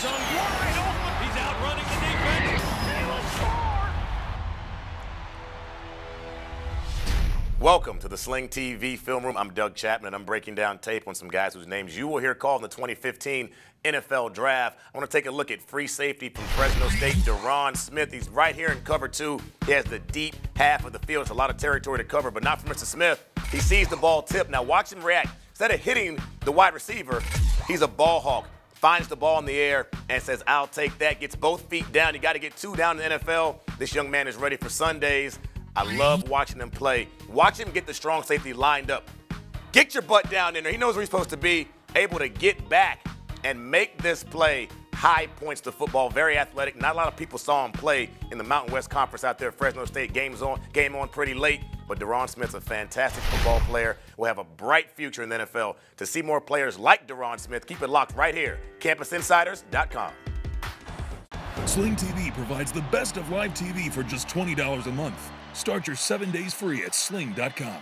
zone, wide open. He's the defense. He will score. Welcome to the Sling TV Film Room. I'm Doug Chapman, and I'm breaking down tape on some guys whose names you will hear called in the 2015 NFL Draft. I want to take a look at free safety from Fresno State, Derron Smith. He's right here in cover two. He has the deep half of the field. It's a lot of territory to cover, but not for Mr. Smith. He sees the ball tip. Now watch him react. Instead of hitting the wide receiver, he's a ball hawk. Finds the ball in the air and says, I'll take that. Gets both feet down. You got to get two down in the NFL. This young man is ready for Sundays. I love watching him play. Watch him get the strong safety lined up. Get your butt down in there. He knows where he's supposed to be, able to get back and make this play high points to football. Very athletic. Not a lot of people saw him play in the Mountain West Conference out there. Fresno State games on, game on pretty late. But Derron Smith's a fantastic football player. Will have a bright future in the NFL. To see more players like Derron Smith, keep it locked right here. CampusInsiders.com. Sling TV provides the best of live TV for just $20 a month. Start your seven days free at sling.com.